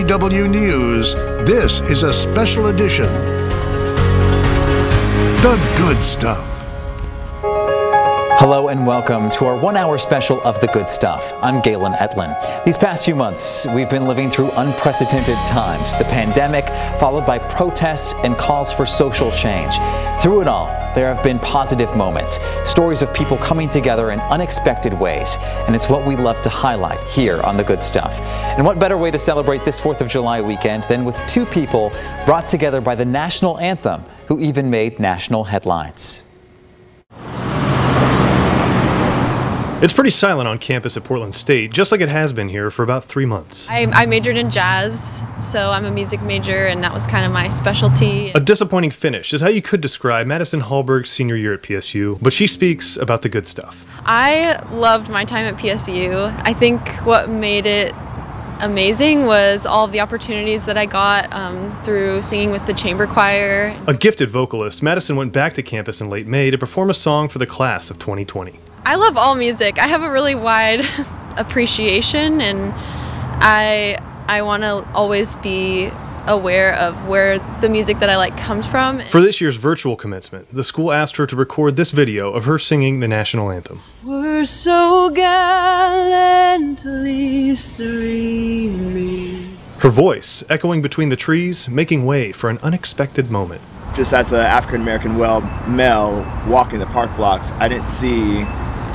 KGW News, this is a special edition. The Good Stuff. Hello and welcome to our one hour special of The Good Stuff. I'm Galen Ettlin. These past few months, we've been living through unprecedented times the pandemic, followed by protests and calls for social change. Through it all, there have been positive moments, stories of people coming together in unexpected ways, and it's what we love to highlight here on The Good Stuff. And what better way to celebrate this 4th of July weekend than with two people brought together by the national anthem who even made national headlines? It's pretty silent on campus at Portland State, just like it has been here for about three months. I, I, majored in jazz, so I'm a music major, and that was kind of my specialty. A disappointing finish is how you could describe Madison Hallberg's senior year at PSU, but she speaks about the good stuff. I loved my time at PSU. I think what made it amazing was all of the opportunities that I got um, through singing with the chamber choir. A gifted vocalist, Madison went back to campus in late May to perform a song for the class of 2020. I love all music. I have a really wide appreciation and I I want to always be aware of where the music that I like comes from. For this year's virtual commencement, the school asked her to record this video of her singing the national anthem. We're so gallantly streaming. Her voice echoing between the trees, making way for an unexpected moment. Just as an African American well male walking the park blocks, I didn't see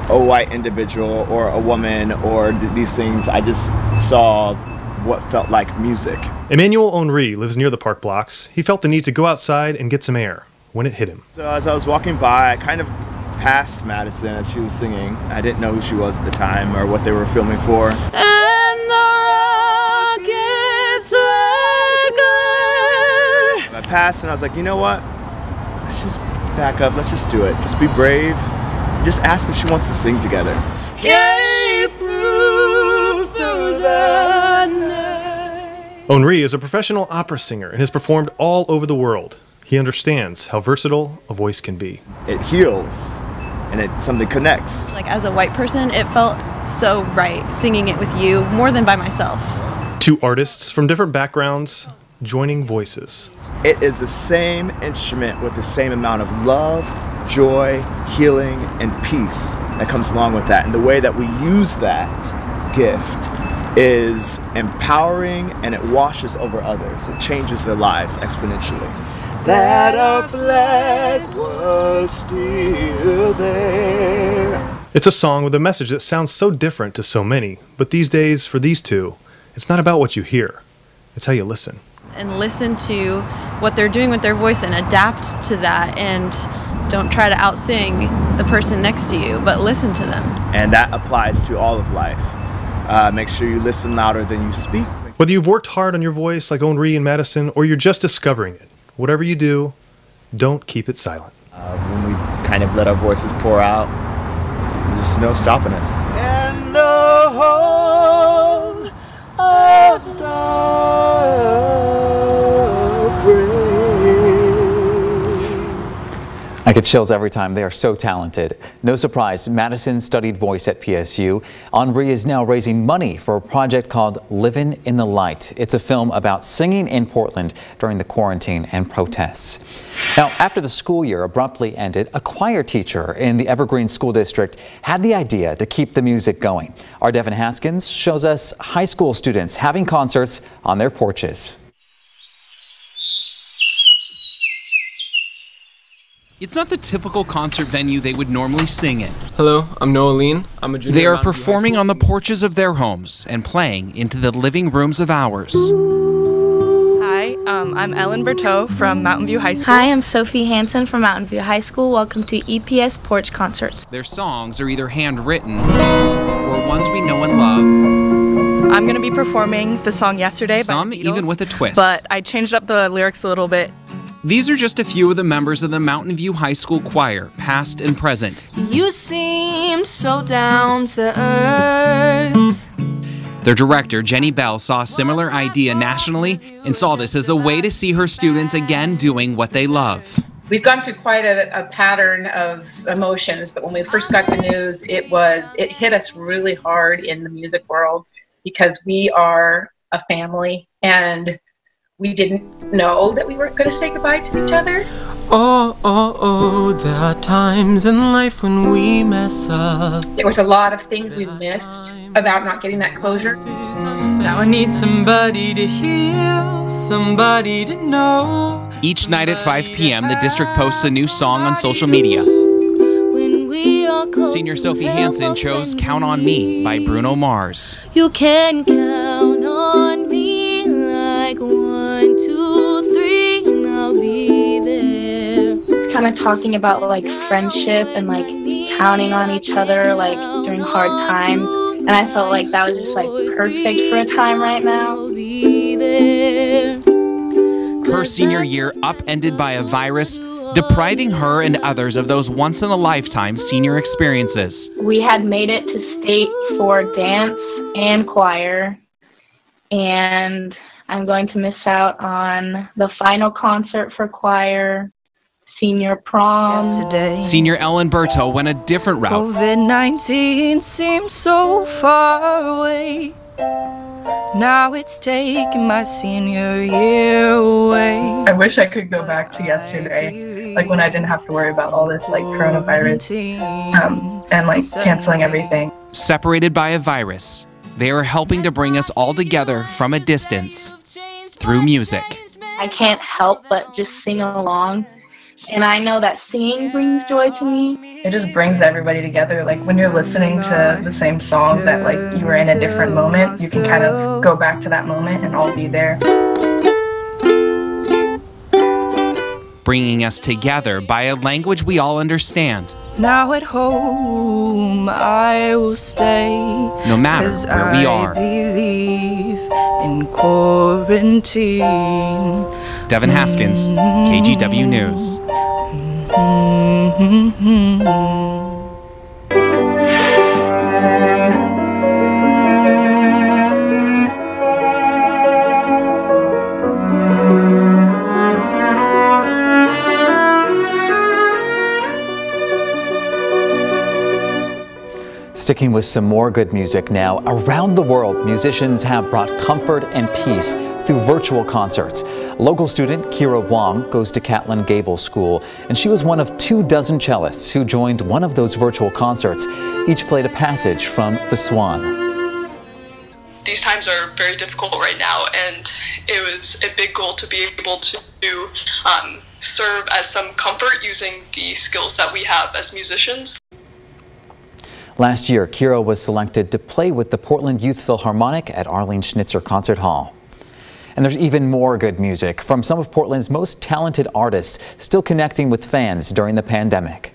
a white individual or a woman or th- these things. I just saw what felt like music. Emmanuel Henri lives near the park blocks. He felt the need to go outside and get some air when it hit him. So as I was walking by, I kind of passed Madison as she was singing. I didn't know who she was at the time or what they were filming for. And the rockets I passed and I was like, you know what? Let's just back up. Let's just do it. Just be brave. Just ask if she wants to sing together. Henri is a professional opera singer and has performed all over the world. He understands how versatile a voice can be. It heals and it something connects. Like as a white person, it felt so right singing it with you more than by myself. Two artists from different backgrounds joining voices. It is the same instrument with the same amount of love, joy, healing, and peace that comes along with that. And the way that we use that gift is empowering and it washes over others. It changes their lives exponentially. That our flag was still there. It's a song with a message that sounds so different to so many, but these days, for these two, it's not about what you hear, it's how you listen. And listen to what they're doing with their voice and adapt to that and don't try to outsing the person next to you, but listen to them. And that applies to all of life. Uh, make sure you listen louder than you speak. Whether you've worked hard on your voice like Henri and Madison, or you're just discovering it, whatever you do, don't keep it silent. Uh, when we kind of let our voices pour out, there's no stopping us. And the home get chills every time. They are so talented. No surprise, Madison studied voice at PSU. Henri is now raising money for a project called Living in the Light. It's a film about singing in Portland during the quarantine and protests. Now, after the school year abruptly ended, a choir teacher in the Evergreen School District had the idea to keep the music going. Our Devin Haskins shows us high school students having concerts on their porches. It's not the typical concert venue they would normally sing in. Hello, I'm Noah Lean. I'm a junior. They are at Mountain View High performing on the porches of their homes and playing into the living rooms of ours. Hi, um, I'm Ellen Berteau from Mountain View High School. Hi, I'm Sophie Hansen from Mountain View High School. Welcome to EPS Porch Concerts. Their songs are either handwritten or ones we know and love, I'm going to be performing the song Yesterday some by the even with a twist. But I changed up the lyrics a little bit. These are just a few of the members of the Mountain View High School choir, past and present. You seemed so down to earth. Their director, Jenny Bell, saw a similar idea nationally and saw this as a way to see her students again doing what they love. We've gone through quite a, a pattern of emotions, but when we first got the news, it was it hit us really hard in the music world because we are a family and we didn't know that we weren't going to say goodbye to each other. Oh, oh, oh, there are times in life when we mess up. There was a lot of things we missed about not getting that closure. Now I need somebody to heal, somebody to know. Each night at 5 p.m., the district posts a new song on social media. Senior Sophie Hansen chose Count on Me by Bruno Mars. You can count on me like Kind of talking about like friendship and like counting on each other like during hard times. And I felt like that was just like perfect for a time right now. Her senior year upended by a virus, depriving her and others of those once in a lifetime senior experiences. We had made it to state for dance and choir, and I'm going to miss out on the final concert for choir, senior prom. Senior Ellen Berto went a different route. COVID 19 seems so far away. Now it's taking my senior year away. I wish I could go back to yesterday, like when I didn't have to worry about all this like coronavirus um, and like canceling everything. Separated by a virus, they are helping to bring us all together from a distance through music. I can't help but just sing along. And I know that singing brings joy to me. It just brings everybody together. Like when you're listening to the same song that like you were in a different moment, you can kind of go back to that moment and all be there. Bringing us together by a language we all understand, Now at home I will stay. no matter where we I are. believe in quarantine. Devin Haskins, KGW News. Sticking with some more good music now, around the world, musicians have brought comfort and peace through virtual concerts. Local student Kira Wong goes to Catlin Gable School, and she was one of two dozen cellists who joined one of those virtual concerts. Each played a passage from The Swan. these times are very difficult right now, and it was a big goal to be able to um, serve as some comfort using the skills that we have as musicians. Last year, Kira was selected to play with the Portland Youth Philharmonic at Arlene Schnitzer Concert Hall. And there's even more good music from some of Portland's most talented artists still connecting with fans during the pandemic.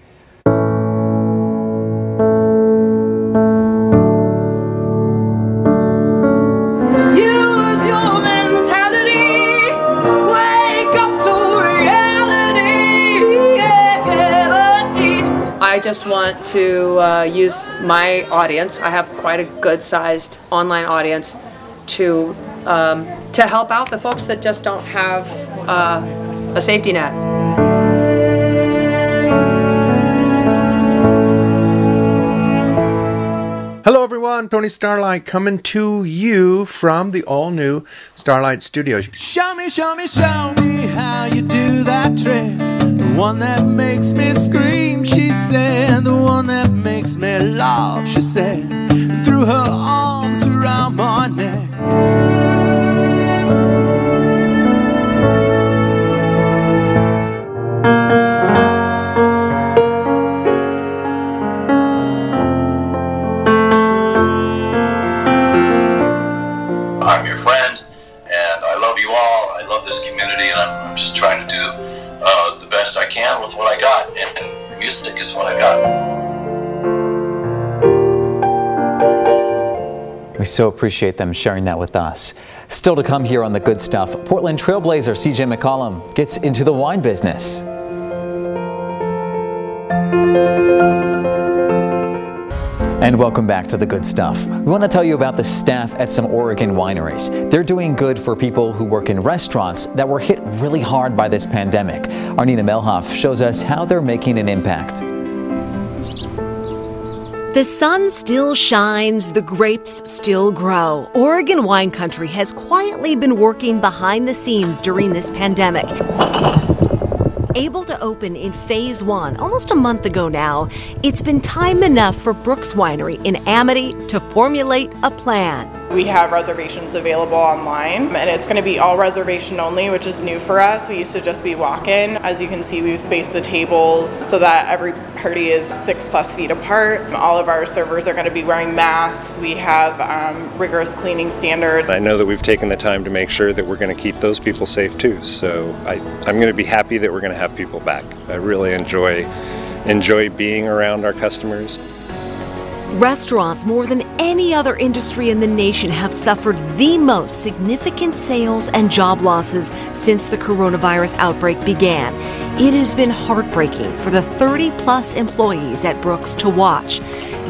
Use your mentality. Wake up to reality. I just want to uh, use my audience. I have quite a good sized online audience to um, to help out the folks that just don't have uh, a safety net. Hello, everyone. Tony Starlight coming to you from the all new Starlight Studios. Show me, show me, show me how you do that trick. The one that makes me scream, she said. The one that makes me laugh, she said. Threw her arms around my neck. Trying to do uh, the best I can with what I got, and, music is what I got. We so appreciate them sharing that with us. Still to come here on The Good Stuff, Portland Trailblazer CJ McCollum gets into the wine business. And welcome back to The Good Stuff. We want to tell you about the staff at some Oregon wineries. They're doing good for people who work in restaurants that were hit really hard by this pandemic. Arnina Melhoff shows us how they're making an impact. The sun still shines, the grapes still grow. Oregon Wine Country has quietly been working behind the scenes during this pandemic. Able to open in phase one almost a month ago now, it's been time enough for Brooks Winery in Amity to formulate a plan. We have reservations available online, and it's going to be all reservation only, which is new for us. We used to just be walk in. As you can see, we've spaced the tables so that every party is six plus feet apart. All of our servers are going to be wearing masks. We have um, rigorous cleaning standards. I know that we've taken the time to make sure that we're going to keep those people safe too. So I, I'm going to be happy that we're going to have people back. I really enjoy enjoy being around our customers. Restaurants, more than any other industry in the nation, have suffered the most significant sales and job losses since the coronavirus outbreak began. It has been heartbreaking for the 30 plus employees at Brooks to watch.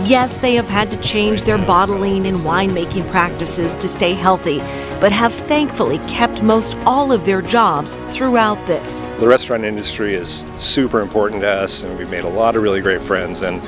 Yes, they have had to change their bottling and winemaking practices to stay healthy, but have thankfully kept most all of their jobs throughout this. The restaurant industry is super important to us, and we've made a lot of really great friends. And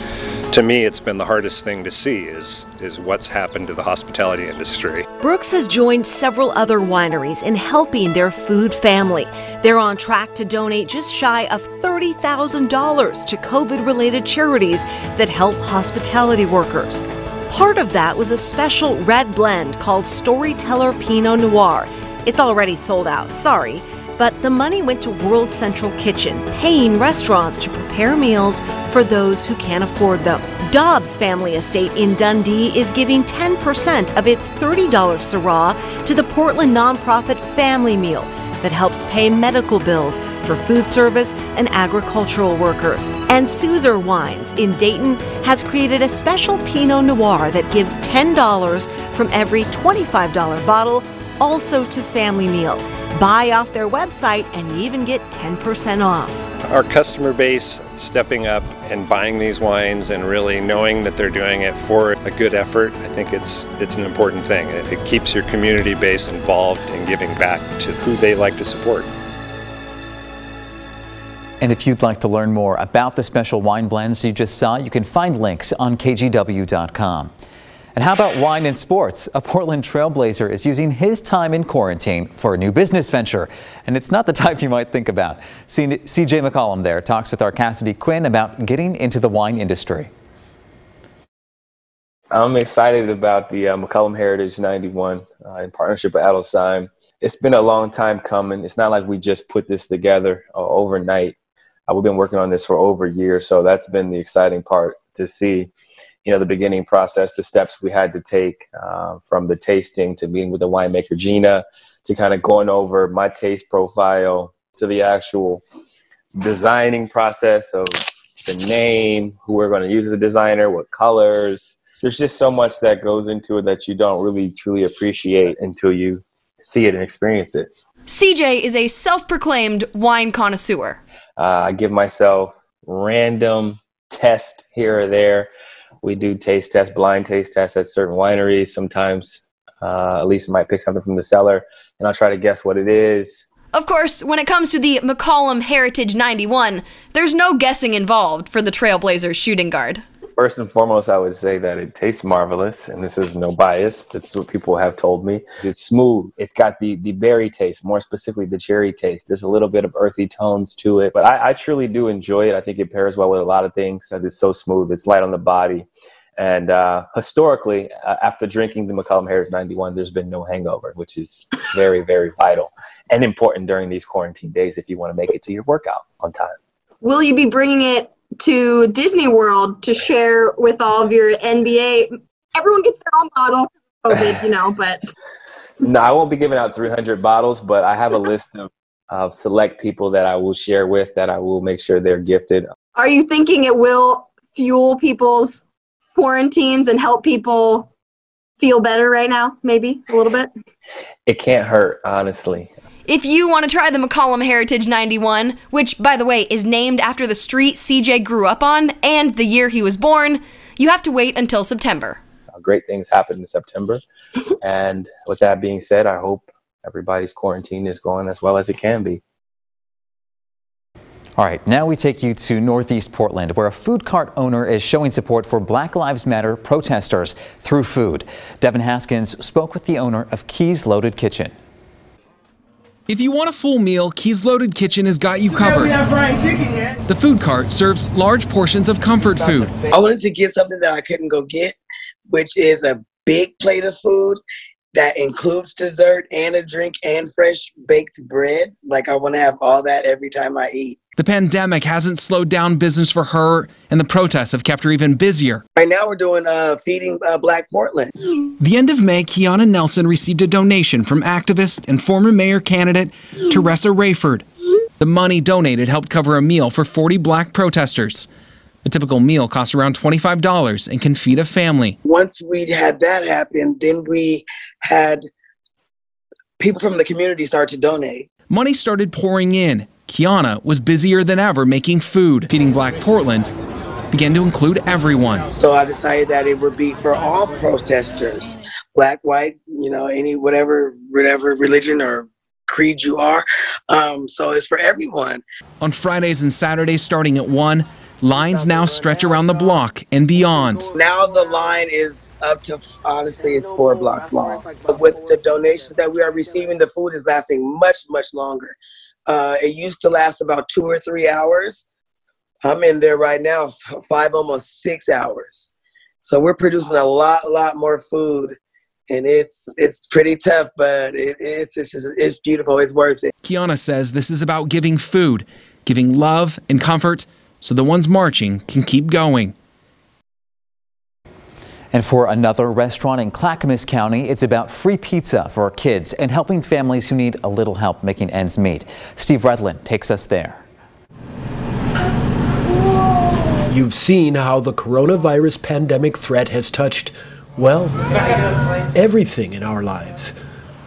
to me, it's been the hardest thing to see is is what's happened to the hospitality industry. Brooks has joined several other wineries in helping their food family. They're on track to donate just shy of $30,000 to COVID related charities that help hospitality workers. Part of that was a special red blend called Storyteller Pinot Noir. It's already sold out, sorry. But the money went to World Central Kitchen, paying restaurants to prepare meals for those who can't afford them. Dobbes Family Estate in Dundee is giving 10% of its $30 Syrah to the Portland nonprofit Family Meal that helps pay medical bills for food service and agricultural workers. And Suzer Wines in Dayton has created a special Pinot Noir that gives $10 from every $25 bottle also to Family Meal. Buy off their website and you even get 10% off. Our customer base stepping up and buying these wines and really knowing that they're doing it for a good effort, I think it's it's an important thing. It, it keeps your community base involved in giving back to who they like to support. And if you'd like to learn more about the special wine blends you just saw, you can find links on kgw.com. And how about wine and sports? A Portland trailblazer is using his time in quarantine for a new business venture. And it's not the type you might think about. CJ McCollum there talks with our Cassidy Quinn about getting into the wine industry. I'm excited about the uh, McCollum Heritage 91 uh, in partnership with Adelsheim. It's been a long time coming. It's not like we just put this together uh, overnight. Uh, we've been working on this for over a year, so that's been the exciting part to see you know the beginning process, the steps we had to take uh, from the tasting to meeting with the winemaker Gina, to kind of going over my taste profile to the actual designing process of the name, who we're going to use as a designer, what colors. There's just so much that goes into it that you don't really truly appreciate until you see it and experience it. CJ is a self proclaimed wine connoisseur. Uh, I give myself random tests here or there we do taste tests, blind taste tests at certain wineries. Sometimes uh, Elisa might pick something from the cellar, and I'll try to guess what it is. Of course, when it comes to the McCollum Heritage 91, there's no guessing involved for the Trailblazers shooting guard. First and foremost, I would say that it tastes marvelous, and this is no bias. That's what people have told me. It's smooth. It's got the the berry taste, more specifically the cherry taste. There's a little bit of earthy tones to it, but I, I truly do enjoy it. I think it pairs well with a lot of things because it's so smooth. It's light on the body, and uh, historically, uh, after drinking the McCollum Heritage 91, there's been no hangover, which is very, very vital and important during these quarantine days if you want to make it to your workout on time. Will you be bringing it to Disney World to share with all of your NBA. Everyone gets their own bottle, COVID, you know, but. no, I won't be giving out 300 bottles, but I have a list of, of select people that I will share with that I will make sure they're gifted. Are you thinking it will fuel people's quarantines and help people feel better right now, maybe a little bit? It can't hurt, honestly. If you want to try the McCollum Heritage 91, which, by the way, is named after the street CJ grew up on and the year he was born, you have to wait until September. Uh, great things happen in September. and with that being said, I hope everybody's quarantine is going as well as it can be. All right, now we take you to Northeast Portland, where a food cart owner is showing support for Black Lives Matter protesters through food. Devin Haskins spoke with the owner of Keys Loaded Kitchen. If you want a full meal, Keys Loaded Kitchen has got you covered. The food cart serves large portions of comfort food. I wanted to get something that I couldn't go get, which is a big plate of food that includes dessert and a drink and fresh baked bread. Like I want to have all that every time I eat. The pandemic hasn't slowed down business for her, and the protests have kept her even busier. Right now, we're doing uh, feeding uh, Black Portland. The end of May, Kiana Nelson received a donation from activist and former mayor candidate Teressa Raiford. The money donated helped cover a meal for 40 black protesters. A typical meal costs around $25 and can feed a family. Once we had that happen, then we had people from the community start to donate. Money started pouring in. Kiana was busier than ever making food. Feeding Black Portland began to include everyone. So I decided that it would be for all protesters, black, white, you know, any whatever whatever religion or creed you are. Um, so it's for everyone. On Fridays and Saturdays starting at 1, lines now stretch around the block and beyond. Now the line is up to honestly it's four blocks long. But with the donations that we are receiving, the food is lasting much, much longer. Uh, it used to last about two or three hours. I'm in there right now, five, almost six hours. So we're producing a lot, lot more food, and it's it's pretty tough, but it, it's, it's it's beautiful. It's worth it. Kiana says this is about giving food, giving love and comfort so the ones marching can keep going. And for another restaurant in Clackamas County, it's about free pizza for kids and helping families who need a little help making ends meet. Steve Redlin takes us there. You've seen how the coronavirus pandemic threat has touched, well, everything in our lives,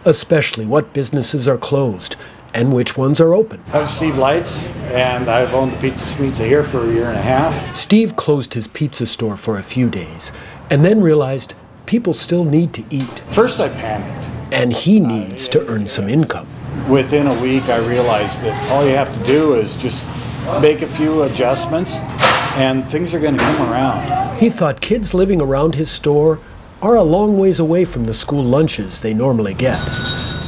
especially what businesses are closed and which ones are open. I'm Steve Lights, and I've owned the Pizza Schmizza here for a year and a half. Steve closed his pizza store for a few days and then realized people still need to eat. First, I panicked. And he needs to earn some income. Within a week, I realized that all you have to do is just make a few adjustments, and things are going to come around. He thought kids living around his store are a long ways away from the school lunches they normally get.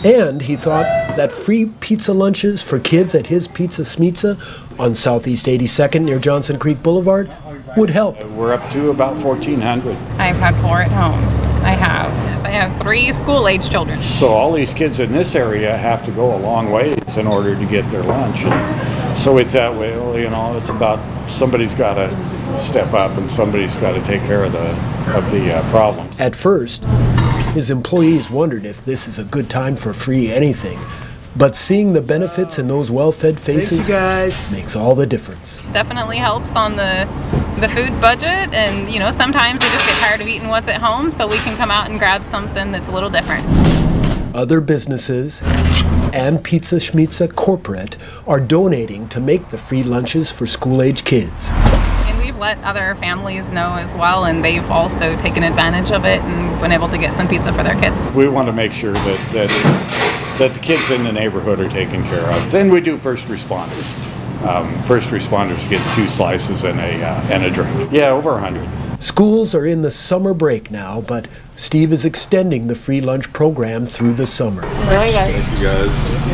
And he thought that free pizza lunches for kids at his Pizza Schmizza on Southeast 82nd near Johnson Creek Boulevard would help. We're up to about 1,400. I've had four at home. I have. I have three school age children. So all these kids in this area have to go a long ways in order to get their lunch. And so it's that way, well, you know, it's about somebody's got to step up and somebody's got to take care of the of the uh, problems. At first, his employees wondered if this is a good time for free anything. But seeing the benefits in those well-fed faces makes all the difference. Definitely helps on the the food budget and you know sometimes we just get tired of eating what's at home so we can come out and grab something that's a little different. Other businesses and Pizza Schmizza Corporate are donating to make the free lunches for school-age kids. And we've let other families know as well and they've also taken advantage of it and been able to get some pizza for their kids. We want to make sure that that that the kids in the neighborhood are taken care of. And we do first responders. Um, first responders get two slices and a uh, and a drink. Yeah, over a hundred. Schools are in the summer break now, but Steve is extending the free lunch program through the summer. Really, guys? Thank you guys.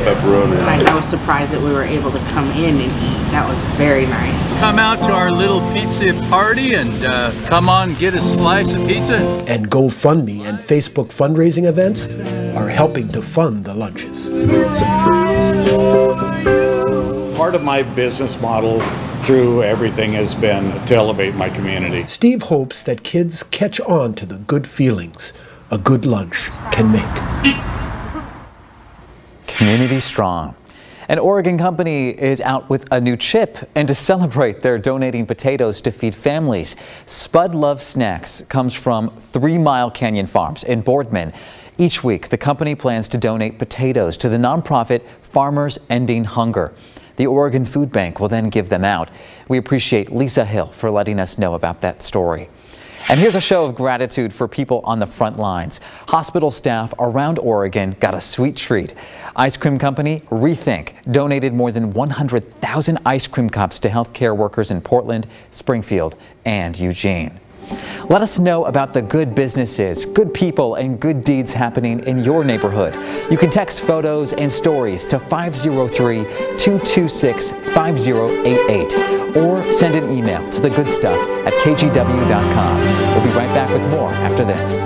Pepperoni. Nice. I was surprised that we were able to come in and eat. That was very nice. Come out to our little pizza party and uh, come on, get a slice of pizza. And GoFundMe and Facebook fundraising events are helping to fund the lunches. Part of my business model through everything has been to elevate my community. Steve hopes that kids catch on to the good feelings a good lunch can make. Community strong. An Oregon company is out with a new chip, and to celebrate, they're donating potatoes to feed families. Spud Love Snacks comes from Three Mile Canyon Farms in Boardman. Each week, the company plans to donate potatoes to the nonprofit Farmers Ending Hunger. The Oregon Food Bank will then give them out. We appreciate Lisa Hill for letting us know about that story. And here's a show of gratitude for people on the front lines. Hospital staff around Oregon got a sweet treat. Ice cream company Rethink donated more than 100,000 ice cream cups to healthcare workers in Portland, Springfield, and Eugene. Let us know about the good businesses, good people, and good deeds happening in your neighborhood. You can text photos and stories to 503 226 5088 or send an email to thegoodstuff at kgw.com. We'll be right back with more after this.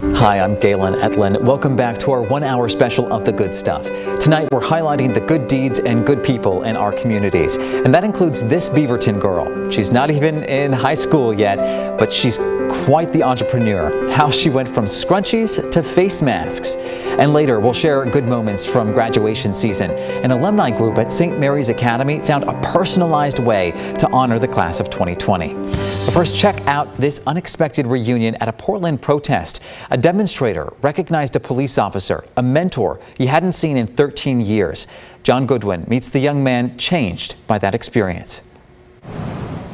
Hi, I'm Galen Ettlin. Welcome back to our one hour special of The Good Stuff. Tonight, we're highlighting the good deeds and good people in our communities. And that includes this Beaverton girl. She's not even in high school yet, but she's quite the entrepreneur. How she went from scrunchies to face masks. And later, we'll share good moments from graduation season. An alumni group at St. Mary's Academy found a personalized way to honor the class of 2020. But first, check out this unexpected reunion at a Portland protest. A demonstrator recognized a police officer, a mentor he hadn't seen in 13 years. John Goodwin meets the young man changed by that experience.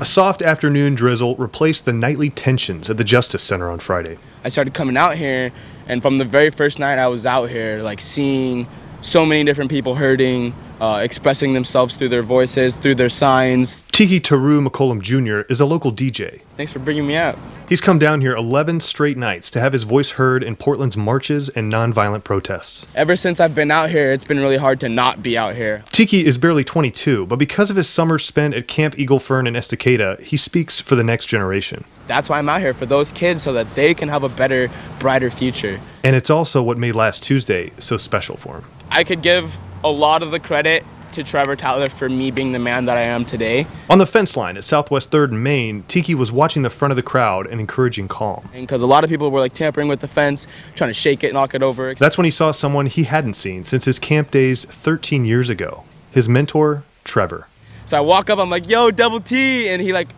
A soft afternoon drizzle replaced the nightly tensions at the Justice Center on Friday. I started coming out here, and from the very first night I was out here, like seeing so many different people hurting, uh, expressing themselves through their voices, through their signs. Tiki Taru McCollum Jr. is a local DJ. Thanks for bringing me out. He's come down here 11 straight nights to have his voice heard in Portland's marches and nonviolent protests. Ever since I've been out here, it's been really hard to not be out here. Tiki is barely 22, but because of his summers spent at Camp Eagle Fern in Estacada, he speaks for the next generation. That's why I'm out here, for those kids, so that they can have a better, brighter future. And it's also what made last Tuesday so special for him. I could give a lot of the credit to Trevor Tyler for me being the man that I am today. On the fence line at Southwest 3rd and Main, Tiki was watching the front of the crowd and encouraging calm. Because a lot of people were like tampering with the fence, trying to shake it, knock it over. That's when he saw someone he hadn't seen since his camp days 13 years ago. His mentor, Trevor. So I walk up, I'm like, yo, double T. And he like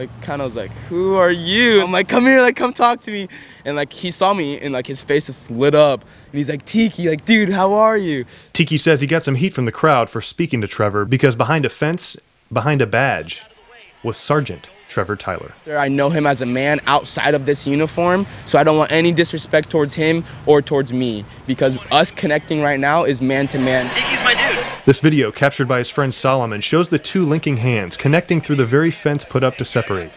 like kind of was like, "Who are you?" I'm like, "Come here, like come talk to me." And like he saw me and like his face just lit up and he's like, "Tiki, like dude, how are you?" Tiki says he got some heat from the crowd for speaking to Trevor because behind a fence, behind a badge, was Sergeant Trevor Tyler. I know him as a man outside of this uniform, so I don't want any disrespect towards him or towards me because us connecting right now is man to man. Tiki's my dude. This video, captured by his friend Solomon, shows the two linking hands connecting through the very fence put up to separate.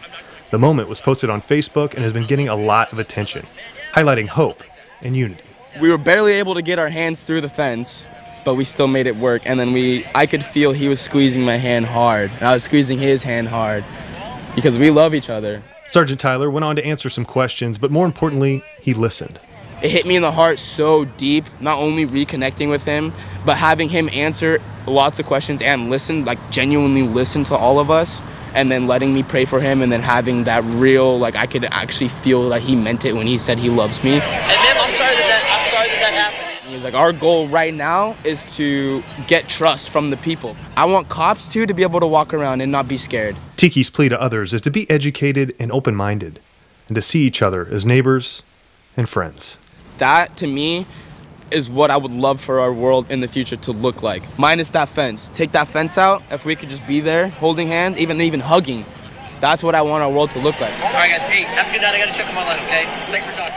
The moment was posted on Facebook and has been getting a lot of attention, highlighting hope and unity. We were barely able to get our hands through the fence, but we still made it work. And then we, I could feel he was squeezing my hand hard, and I was squeezing his hand hard because we love each other. Sergeant Tyler went on to answer some questions, but more importantly, he listened. It hit me in the heart so deep, not only reconnecting with him, but having him answer lots of questions and listen, like genuinely listen to all of us, and then letting me pray for him, and then having that real, like I could actually feel that he meant it when he said he loves me. And ma'am, I'm sorry that that, I'm sorry that that happened. He was like, our goal right now is to get trust from the people. I want cops too to be able to walk around and not be scared. Tiki's plea to others is to be educated and open minded, and to see each other as neighbors and friends. That to me is what I would love for our world in the future to look like. Minus that fence. Take that fence out. If we could just be there, holding hands, even even hugging. That's what I want our world to look like. All right, guys. Hey, have a good night. I gotta check on my line. Okay. Thanks for talking.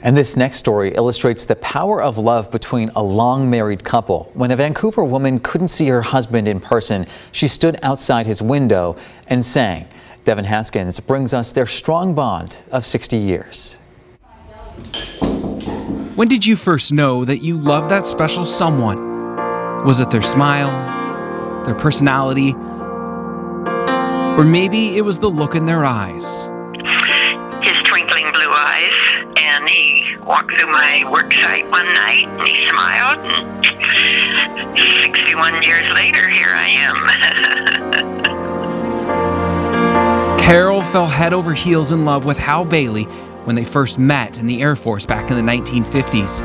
And this next story illustrates the power of love between a long married couple. When a Vancouver woman couldn't see her husband in person, she stood outside his window and sang. Devin Haskins brings us their strong bond of 60 years. When did you first know that you loved that special someone? Was it their smile, their personality, or maybe it was the look in their eyes? his twinkling blue eyes, and he walked through my work site one night, and he smiled, and 61 years later, here I am. Carol fell head over heels in love with Hal Bailey when they first met in the Air Force back in the 1950s.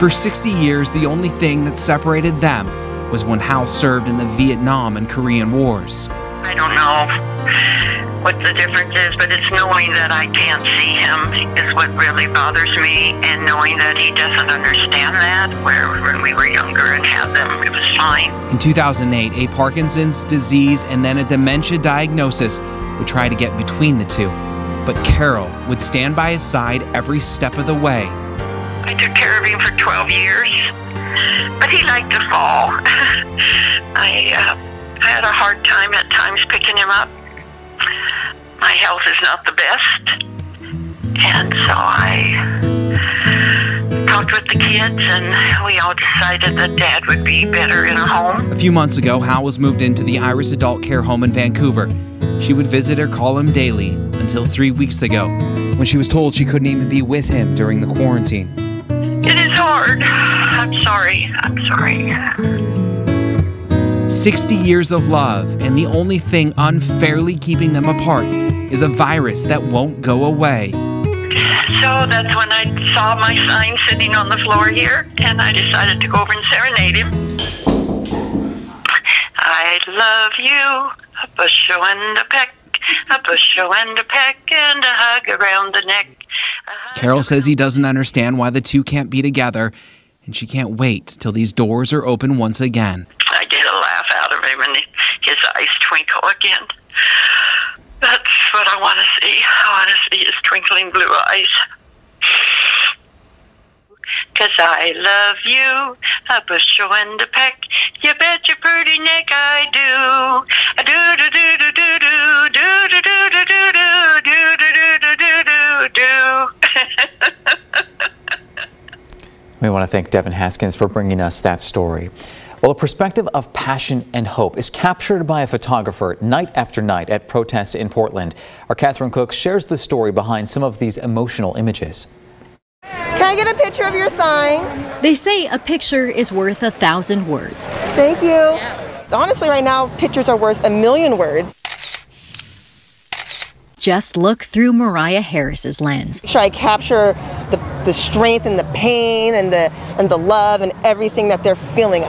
For 60 years, the only thing that separated them was when Hal served in the Vietnam and Korean Wars. I don't know what the difference is, but it's knowing that I can't see him is what really bothers me, and knowing that he doesn't understand that. Where when we were younger and had them, it was fine. In 2008, a Parkinson's disease and then a dementia diagnosis would try to get between the two. But Carol would stand by his side every step of the way. I took care of him for 12 years, but he liked to fall. I, uh, had a hard time at times picking him up. My health is not the best, and so I talked with the kids, and we all decided that Dad would be better in a home. A few months ago, Hal was moved into the Iris Adult Care Home in Vancouver. She would visit or call him daily until three weeks ago, when she was told she couldn't even be with him during the quarantine. It is hard. I'm sorry. I'm sorry. 60 years of love, and the only thing unfairly keeping them apart is a virus that won't go away. So that's when I saw my sign sitting on the floor here, and I decided to go over and serenade him. I love you, a bushel and a peck, a bushel and a peck, and a hug around the neck. Carol says he doesn't understand why the two can't be together, and she can't wait till these doors are open once again. I get a laugh out of him, and his eyes twinkle again. That's what I want to see. I want to see his twinkling blue eyes. Cause I love you, a bushel and a peck. You bet your pretty neck I do. A do do do do do do do do do do do do do do do do. We want to thank Devin Haskins for bringing us that story. Well, a perspective of passion and hope is captured by a photographer night after night at protests in Portland. Our Catherine Cook shares the story behind some of these emotional images. Can I get a picture of your sign? They say a picture is worth a thousand words. Thank you. Honestly, right now, pictures are worth a million words. Just look through Mariah Harris's lens. Try to capture the, the strength and the pain and the and the love and everything that they're feeling.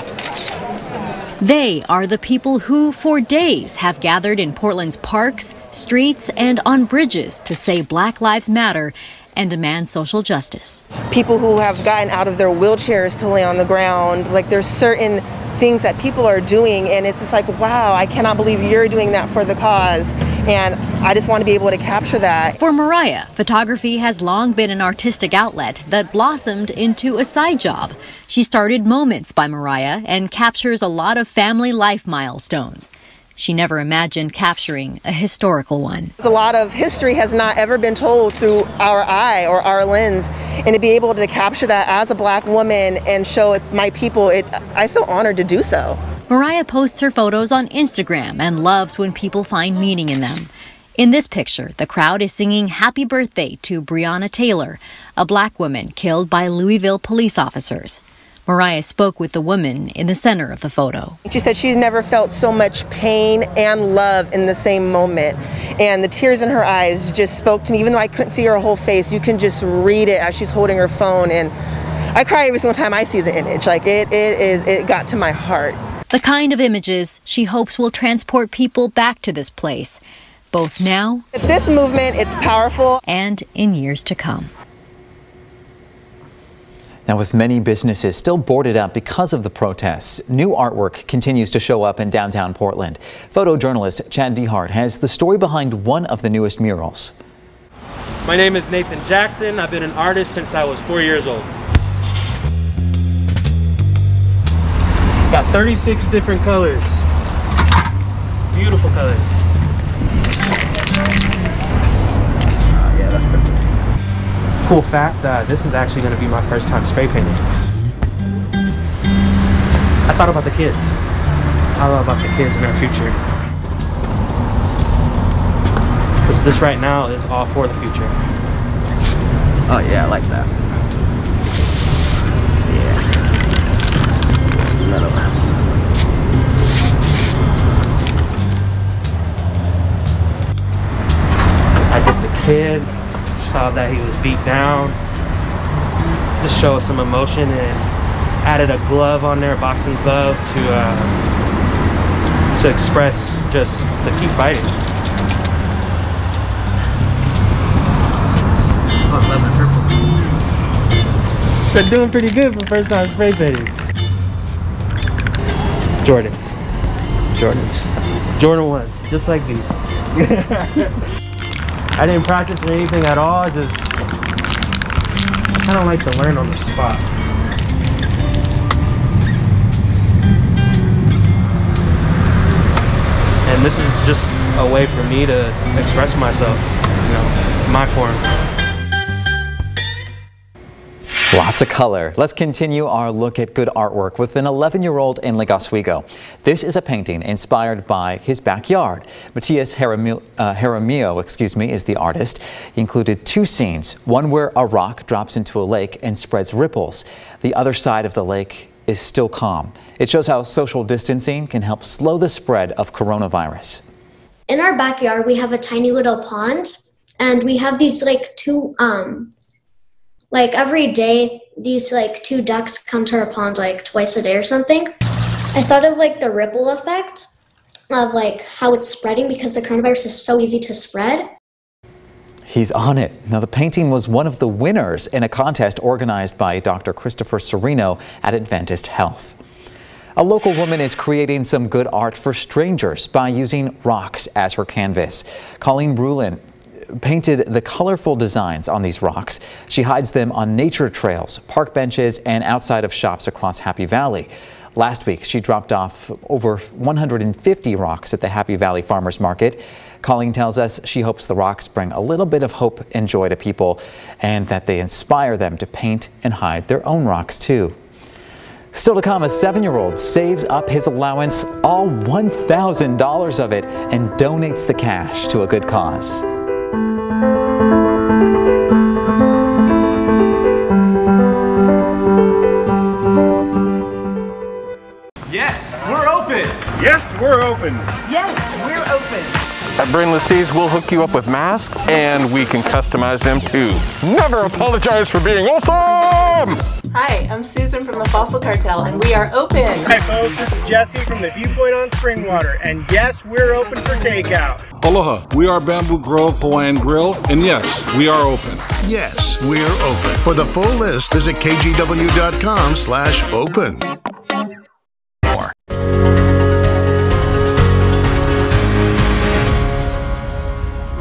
They are the people who, for days, have gathered in Portland's parks, streets, and on bridges to say Black Lives Matter and demand social justice. People who have gotten out of their wheelchairs to lay on the ground, like there's certain things that people are doing, and it's just like, wow, I cannot believe you're doing that for the cause. And I just want to be able to capture that. For Mariah, photography has long been an artistic outlet that blossomed into a side job. She started Moments by Mariah and captures a lot of family life milestones. She never imagined capturing a historical one. A lot of history has not ever been told through our eye or our lens, and to be able to capture that as a black woman and show it my people, it I feel honored to do so. Mariah posts her photos on Instagram and loves when people find meaning in them. In this picture, the crowd is singing happy birthday to Breonna Taylor, a black woman killed by Louisville police officers. Mariah spoke with the woman in the center of the photo. She said she's never felt so much pain and love in the same moment. And the tears in her eyes just spoke to me, even though I couldn't see her whole face. You can just read it as she's holding her phone. And I cry every single time I see the image. Like it, it is, it got to my heart. The kind of images she hopes will transport people back to this place, both now. This movement, it's powerful. And in years to come. Now, with many businesses still boarded up because of the protests, new artwork continues to show up in downtown Portland. Photojournalist Chad DeHart has the story behind one of the newest murals. My name is Nathan Jackson. I've been an artist since I was four years old. Got 36 different colors. Beautiful colors. Cool fact, uh, this is actually going to be my first time spray painting. I thought about the kids. I thought about the kids in their future. Because this right now is all for the future. Oh yeah, I like that. Yeah. Another I did the kid, saw that he was beat down. Just showed some emotion and added a glove on there, a boxing glove, to uh, to express just to keep fighting. They're doing pretty good for first time spray painting. Jordans. Jordans. Jordan ones, just like these. I didn't practice or anything at all, I just I kind of like to learn on the spot. And this is just a way for me to express myself, you know, my form. Lots of color. Let's continue our look at good artwork with an 11-year-old in Lake Oswego. This is a painting inspired by his backyard. Matias uh, Jaramillo excuse me, is the artist. He included two scenes, one where a rock drops into a lake and spreads ripples. The other side of the lake is still calm. It shows how social distancing can help slow the spread of coronavirus. In our backyard, we have a tiny little pond, and we have these like two um, like every day these like two ducks come to our pond like twice a day or something i thought of like the ripple effect of like how it's spreading because the coronavirus is so easy to spread He's on it. Now, the painting was one of the winners in a contest organized by Dr. Christopher Serino at Adventist Health. A local woman is creating some good art for strangers by using rocks as her canvas. Colleen Brulin painted the colorful designs on these rocks. She hides them on nature trails, park benches, and outside of shops across Happy Valley. Last week, she dropped off over 150 rocks at the Happy Valley Farmers Market. Colleen tells us she hopes the rocks bring a little bit of hope and joy to people and that they inspire them to paint and hide their own rocks too. Still to come, a seven-year-old saves up his allowance, all $1,000 of it, and donates the cash to a good cause. Yes, we're open. Yes, we're open. At Brainless Tees, we'll hook you up with masks and we can customize them too. Never apologize for being awesome! Hi, I'm Susan from the Fossil Cartel, and we are open. Hi, folks. This is Jesse from the Viewpoint on Springwater, and yes, we're open for takeout. Aloha, we are Bamboo Grove Hawaiian Grill, and yes, we are open. Yes, we're open. For the full list, visit kgw.com slash open.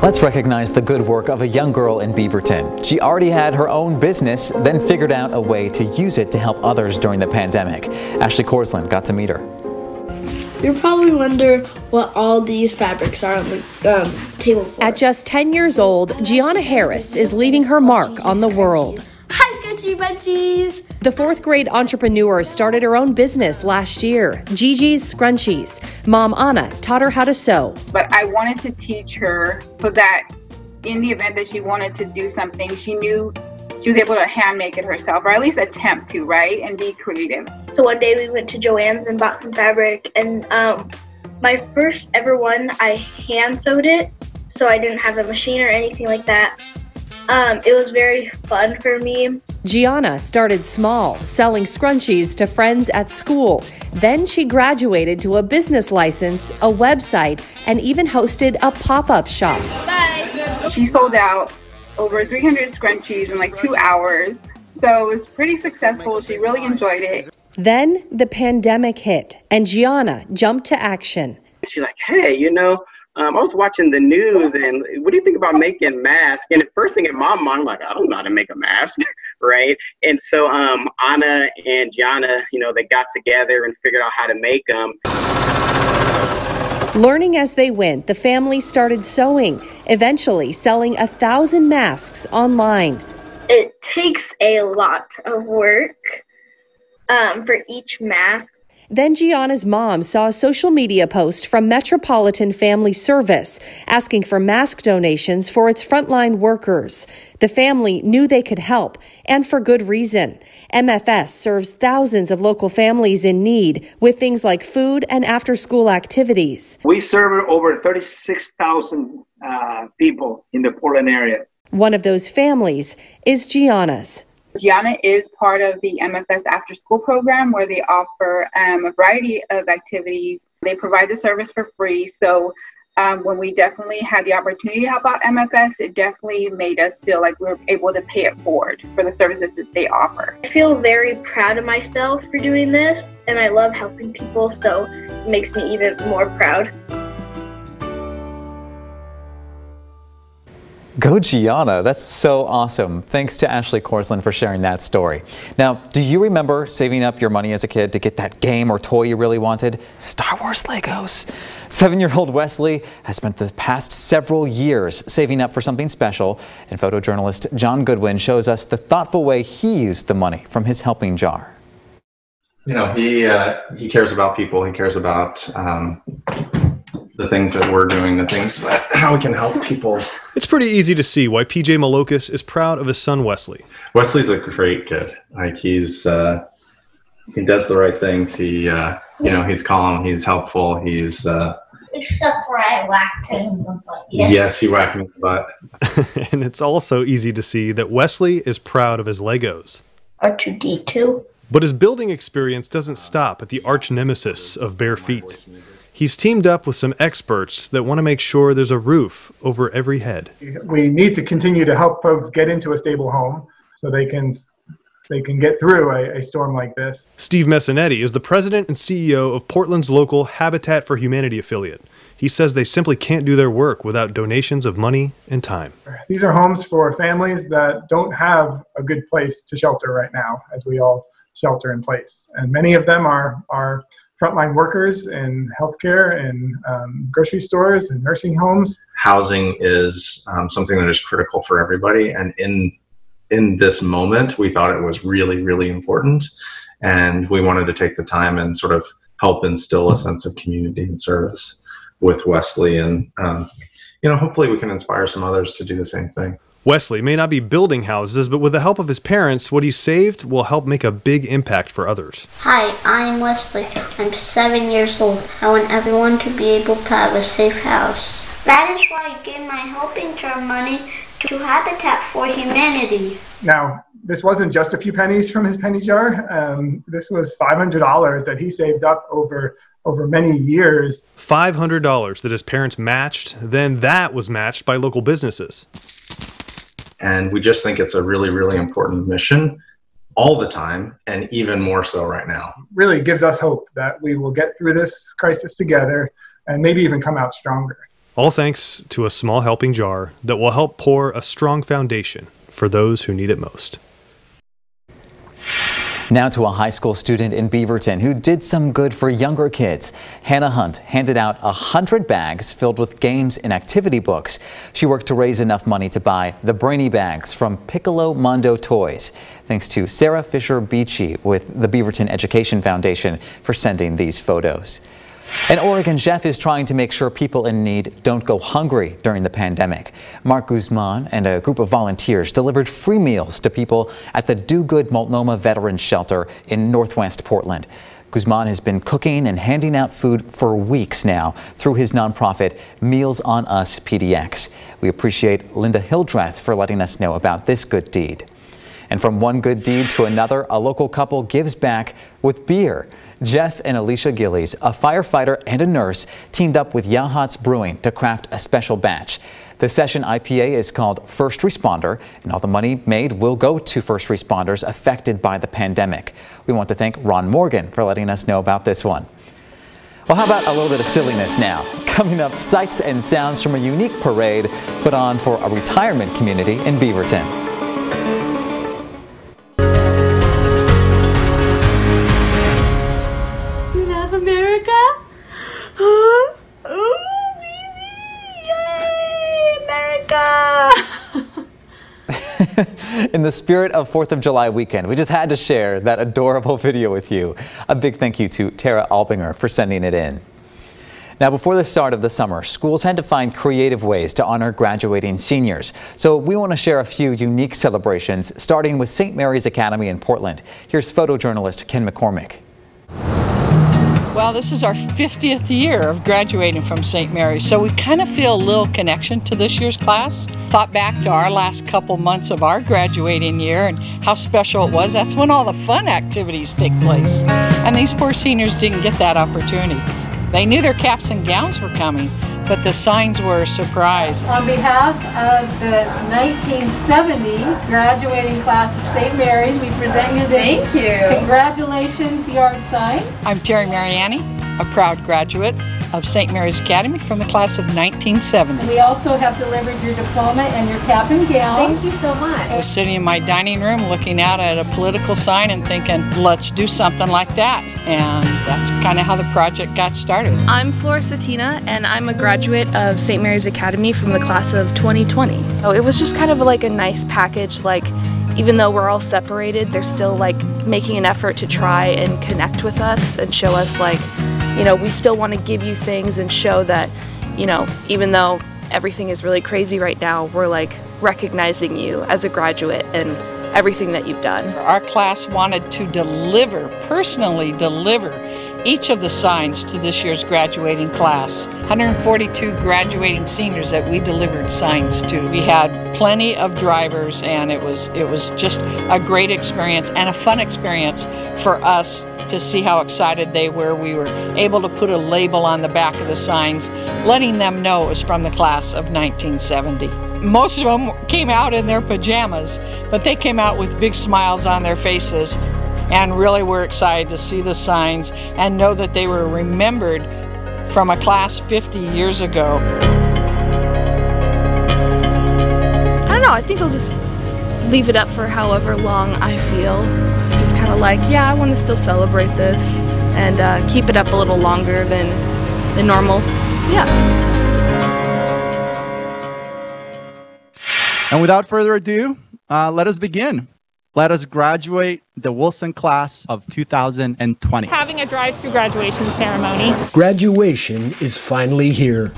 Let's recognize the good work of a young girl in Beaverton. She already had her own business, then figured out a way to use it to help others during the pandemic. Ashley Korslien got to meet her. You probably wonder what all these fabrics are on the um, table for. At just 10 years old, Gianna Harris is leaving her mark on the world. Hi, Sketchy Bunchies! The fourth grade entrepreneur started her own business last year, Gigi's Scrunchies. Mom Anna taught her how to sew. But I wanted to teach her so that in the event that she wanted to do something, she knew she was able to hand make it herself, or at least attempt to, right? And be creative. So one day we went to Joann's and bought some fabric, and um, my first ever one, I hand sewed it, so I didn't have a machine or anything like that. Um, it was very fun for me. Gianna started small, selling scrunchies to friends at school. Then she graduated to a business license, a website, and even hosted a pop up shop. Bye. She sold out over 300 scrunchies in like two hours. So it was pretty successful. She really enjoyed it. Then the pandemic hit, and Gianna jumped to action. She's like, hey, you know, um, I was watching the news, and what do you think about making masks? And the first thing in my mind, I'm like, I don't know how to make a mask, right? And so um, Anna and Gianna, you know, they got together and figured out how to make them. Learning as they went, the family started sewing, eventually selling a thousand masks online. It takes a lot of work um, for each mask. Then Gianna's mom saw a social media post from Metropolitan Family Service asking for mask donations for its frontline workers. The family knew they could help, and for good reason. MFS serves thousands of local families in need with things like food and after school activities. We serve over 36,000 uh, people in the Portland area. One of those families is Gianna's. Gianna is part of the MFS after school program where they offer um, a variety of activities. They provide the service for free. So um, when we definitely had the opportunity to help out MFS, it definitely made us feel like we were able to pay it forward for the services that they offer. I feel very proud of myself for doing this, and I love helping people, so it makes me even more proud. Go Gianna, that's so awesome. Thanks to Ashley Korslien for sharing that story. Now, do you remember saving up your money as a kid to get that game or toy you really wanted? Star Wars Legos. Seven-year-old Wesley has spent the past several years saving up for something special, and photojournalist John Goodwin shows us the thoughtful way he used the money from his helping jar. You know, he uh, he cares about people. He cares about um, the things that we're doing, the things that how we can help people. It's pretty easy to see why PJ Malokas is proud of his son Wesley. Wesley's a great kid. Like he's uh, he does the right things. He uh, you know he's calm. He's helpful. He's uh, Except for I whacked him in the butt. Yes. yes, you whack him in the butt. and it's also easy to see that Wesley is proud of his Legos. R2D2. But his building experience doesn't stop at the arch nemesis of bare feet. He's teamed up with some experts that want to make sure there's a roof over every head. We need to continue to help folks get into a stable home so they can they can get through a, a storm like this. Steve Messinetti is the president and CEO of Portland's local Habitat for Humanity affiliate. He says they simply can't do their work without donations of money and time. These are homes for families that don't have a good place to shelter right now, as we all shelter in place. And many of them are, are frontline workers in healthcare and um, grocery stores and nursing homes. Housing is um, something that is critical for everybody, and in in this moment, we thought it was really, really important, and we wanted to take the time and sort of help instill a sense of community and service with Wesley, and um, you know, hopefully, we can inspire some others to do the same thing. Wesley may not be building houses, but with the help of his parents, what he saved will help make a big impact for others. Hi, I'm Wesley. I'm seven years old. I want everyone to be able to have a safe house. That is why I gave my helping jar money to Habitat for Humanity. Now, this wasn't just a few pennies from his penny jar. Um, this was $500 that he saved up over over many years. $500 that his parents matched, then that was matched by local businesses. And we just think it's a really, really important mission all the time, and even more so right now. Really gives us hope that we will get through this crisis together and maybe even come out stronger. All thanks to a small helping jar that will help pour a strong foundation for those who need it most. Now to a high school student in Beaverton who did some good for younger kids. Hannah Hunt handed out 100 bags filled with games and activity books. She worked to raise enough money to buy the Brainy bags from Piccolo Mondo Toys. Thanks to Sarah Fisher Beachy with the Beaverton Education Foundation for sending these photos. An Oregon chef is trying to make sure people in need don't go hungry during the pandemic. Mark Guzman and a group of volunteers delivered free meals to people at the Do Good Multnomah Veterans Shelter in Northwest Portland. Guzman has been cooking and handing out food for weeks now through his nonprofit Meals on Us PDX. We appreciate Linda Hildreth for letting us know about this good deed. And from one good deed to another, a local couple gives back with beer. Jeff and Alicia Gillies, a firefighter and a nurse, teamed up with Yachats Brewing to craft a special batch. The session IPA is called First Responder, and all the money made will go to first responders affected by the pandemic. We want to thank Ron Morgan for letting us know about this one. Well, how about a little bit of silliness now? Coming up, sights and sounds from a unique parade put on for a retirement community in Beaverton. In the spirit of 4th of July weekend, we just had to share that adorable video with you. A big thank you to Tara Albinger for sending it in. Now, before the start of the summer, schools had to find creative ways to honor graduating seniors. So we want to share a few unique celebrations, starting with St. Mary's Academy in Portland. Here's photojournalist Ken McCormick. Well, this is our 50th year of graduating from St. Mary's, so we kind of feel a little connection to this year's class. Thought back to our last couple months of our graduating year and how special it was. That's when all the fun activities take place. And these poor seniors didn't get that opportunity. They knew their caps and gowns were coming, but the signs were a surprise. On behalf of the 1970 graduating class of St. Mary's, we present you this Thank you. congratulations yard sign. I'm Terry Mariani, a proud graduate of St. Mary's Academy from the class of 1970. We also have delivered your diploma and your cap and gown. Thank you so much. I was sitting in my dining room looking out at a political sign and thinking, let's do something like that. And that's kind of how the project got started. I'm Flora Satina, and I'm a graduate of St. Mary's Academy from the class of 2020. So it was just kind of like a nice package, like even though we're all separated, they're still like making an effort to try and connect with us and show us like, you know, we still want to give you things and show that, you know, even though everything is really crazy right now, we're like recognizing you as a graduate and everything that you've done. Our class wanted to deliver, personally deliver, each of the signs to this year's graduating class. 142 graduating seniors that we delivered signs to. We had plenty of drivers and it was it was just a great experience and a fun experience for us to see how excited they were. We were able to put a label on the back of the signs letting them know it was from the class of 1970. Most of them came out in their pajamas, but they came out with big smiles on their faces and really were excited to see the signs and know that they were remembered from a class 50 years ago. I don't know, I think I'll just leave it up for however long I feel. Just kind of like, yeah, I want to still celebrate this and uh, keep it up a little longer than, than normal. Yeah. And without further ado, uh, let us begin. Let us graduate the Wilson class of 2020. Having a drive-through graduation ceremony. Graduation is finally here.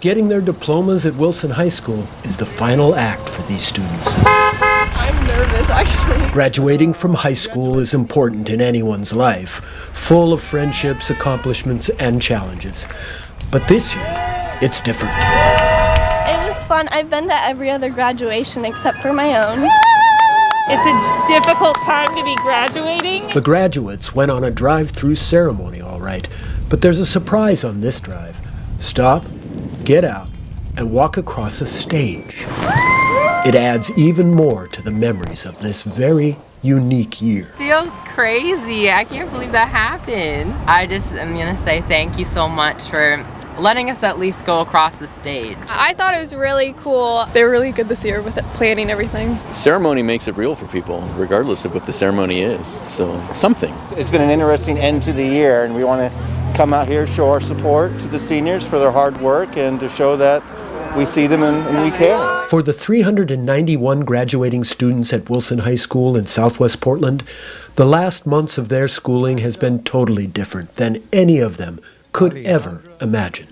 Getting their diplomas at Wilson High School is the final act for these students. I'm nervous, actually. Graduating from high school is important in anyone's life, full of friendships, accomplishments, and challenges. But this year, it's different. It was fun. I've been to every other graduation except for my own. It's a difficult time to be graduating. The graduates went on a drive through ceremony, all right, but there's a surprise on this drive. Stop, get out, and walk across a stage. It adds even more to the memories of this very unique year. Feels crazy. I can't believe that happened. I just am going to say thank you so much for letting us at least go across the stage. I thought it was really cool. They were really good this year with it, planning everything. Ceremony makes it real for people, regardless of what the ceremony is. So, something. It's been an interesting end to the year, and we want to come out here, show our support to the seniors for their hard work, and to show that we see them and, and, we care. For the 391 graduating students at Wilson High School in southwest Portland, the last months of their schooling has been totally different than any of them could ever imagine.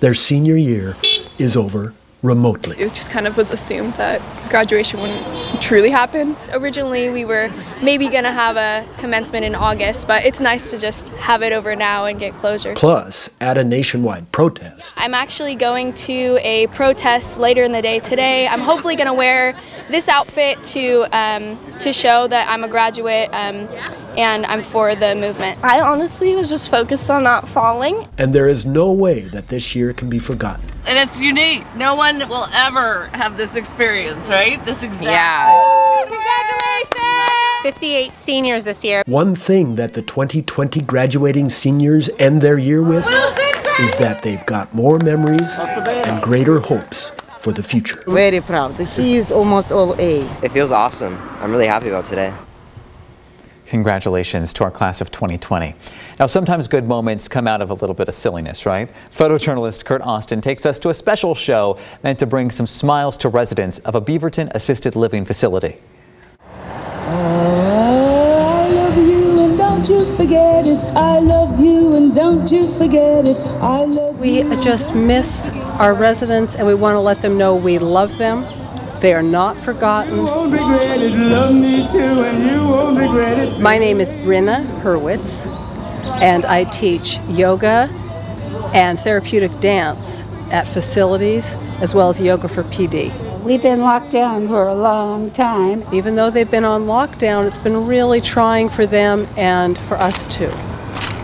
Their senior year is over remotely. It just kind of was assumed that graduation wouldn't truly happen. Originally, we were maybe going to have a commencement in August, but it's nice to just have it over now and get closure. Plus, at a nationwide protest. I'm actually going to a protest later in the day today. I'm hopefully going to wear this outfit to um, to show that I'm a graduate. Um, and I'm for the movement. I honestly was just focused on not falling. And there is no way that this year can be forgotten. And it's unique. No one will ever have this experience, right? This exact. Yeah. Congratulations! 58 seniors this year. One thing that the 2020 graduating seniors end their year with is that they've got more memories and greater hopes for the future. Very proud. He is almost all A. It feels awesome. I'm really happy about today. Congratulations to our class of 2020. Now, sometimes good moments come out of a little bit of silliness, right? Photojournalist Kurt Austin takes us to a special show meant to bring some smiles to residents of a Beaverton assisted living facility. I love you and don't you forget it. I love you and don't you forget it. I love we just miss our residents and we want to let them know we love them. They are not forgotten. My name is Brinna Hurwitz, and I teach yoga and therapeutic dance at facilities as well as yoga for PD. We've been locked down for a long time. Even though they've been on lockdown, it's been really trying for them and for us too.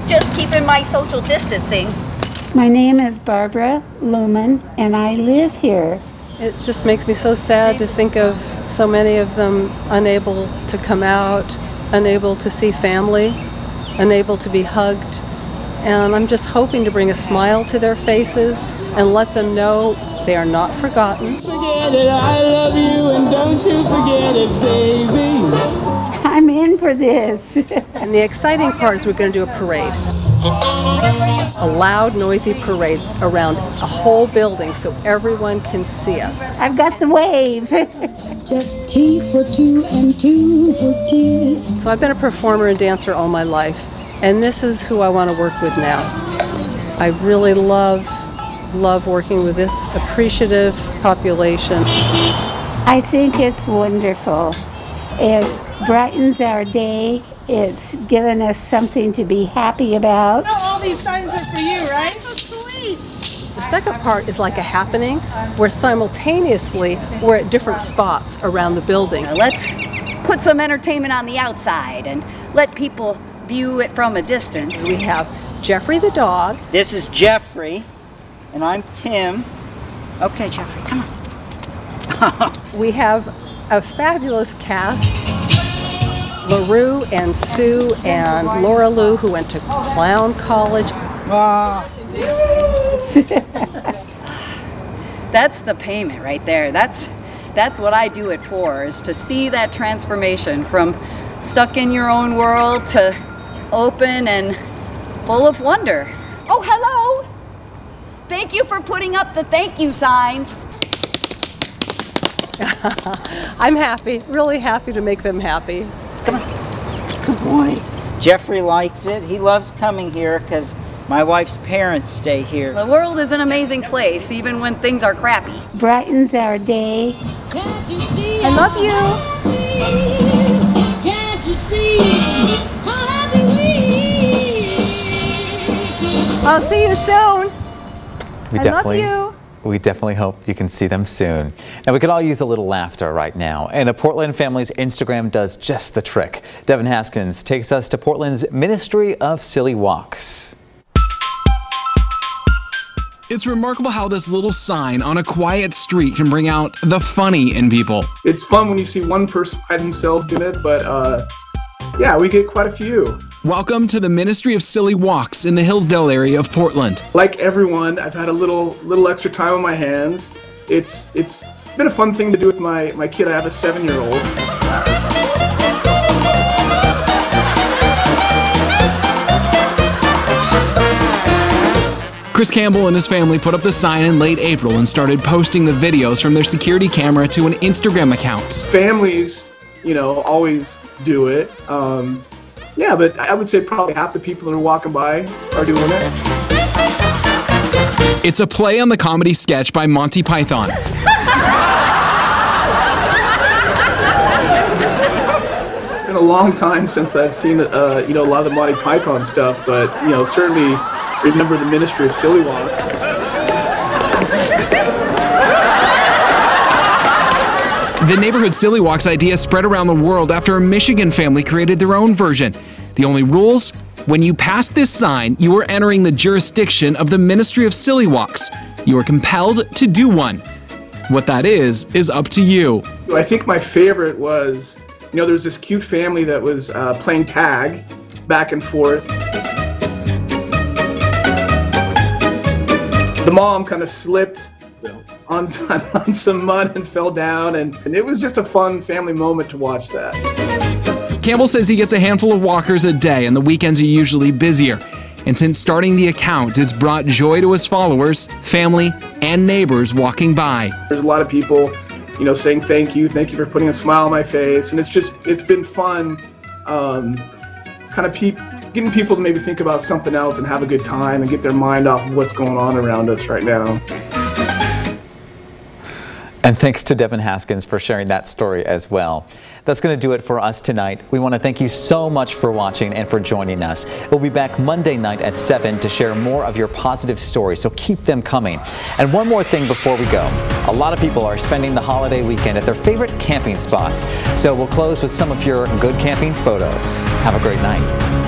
just keeping my social distancing. My name is Barbara Lumen, and I live here. It just makes me so sad to think of so many of them unable to come out, unable to see family, unable to be hugged. And I'm just hoping to bring a smile to their faces and let them know they are not forgotten. Forget it, I love you, and don't you forget it, baby. I'm in for this. And the exciting part is we're going to do a parade. A loud, noisy parade around a whole building so everyone can see us. I've got the wave. Just T for two and two for tears. So I've been a performer and dancer all my life, and this is who I want to work with now. I really love, love working with this appreciative population. I think it's wonderful. It brightens our day. It's given us something to be happy about. All these signs are for you, right? The second part is like a happening where simultaneously we're at different spots around the building. Let's put some entertainment on the outside and let people view it from a distance. We have Jeffrey the dog. This is Jeffrey, and I'm Tim. Okay, Jeffrey, come on. We have a fabulous cast. LaRue and Sue and Laura Lou, who went to clown college. That's the payment right there. That's that's what I do it for is to see that transformation from stuck in your own world to open and full of wonder. Oh, hello. Thank you for putting up the thank you signs. I'm happy, really happy to make them happy. Good boy. Jeffrey likes it. He loves coming here because my wife's parents stay here. The world is an amazing place even when things are crappy. Brightens our day. I love you. Can't you see how happy we I'll see you soon. We I definitely, love you. We definitely hope you can see them soon. Now, we could all use a little laughter right now, and a Portland family's Instagram does just the trick. Devin Haskins takes us to Portland's Ministry of Silly Walks. It's remarkable how this little sign on a quiet street can bring out the funny in people. It's fun when you see one person by themselves doing it, but uh, yeah, we get quite a few. Welcome to the Ministry of Silly Walks in the Hillsdale area of Portland. Like everyone, I've had a little little extra time on my hands. It's it's been a fun thing to do with my my kid. I have a seven year old. Chris Campbell and his family put up the sign in late April and started posting the videos from their security camera to an Instagram account. Families, you know, always do it. Um, yeah, but I would say probably half the people that are walking by are doing it. It's a play on the comedy sketch by Monty Python. It's been a long time since I've seen, uh, you know, a lot of the Monty Python stuff, but you know, certainly remember the Ministry of Silly Walks. The neighborhood Silly Walks idea spread around the world after a Michigan family created their own version. The only rules? When you pass this sign, you are entering the jurisdiction of the Ministry of Silly Walks. You are compelled to do one. What that is, is up to you. I think my favorite was, you know, there was this cute family that was uh, playing tag back and forth. The mom kind of slipped on, on some mud and fell down, and, and it was just a fun family moment to watch that. Campbell says he gets a handful of walkers a day, and the weekends are usually busier. And since starting the account, it's brought joy to his followers, family, and neighbors walking by. There's a lot of people, you know, saying thank you, thank you for putting a smile on my face, and it's just it's been fun, um, kind of pe- getting people to maybe think about something else and have a good time and get their mind off of what's going on around us right now. And thanks to Devin Haskins for sharing that story as well. That's going to do it for us tonight. We want to thank you so much for watching and for joining us. We'll be back Monday night at 7 to share more of your positive stories, so keep them coming. And one more thing before we go. A lot of people are spending the holiday weekend at their favorite camping spots. So we'll close with some of your good camping photos. Have a great night.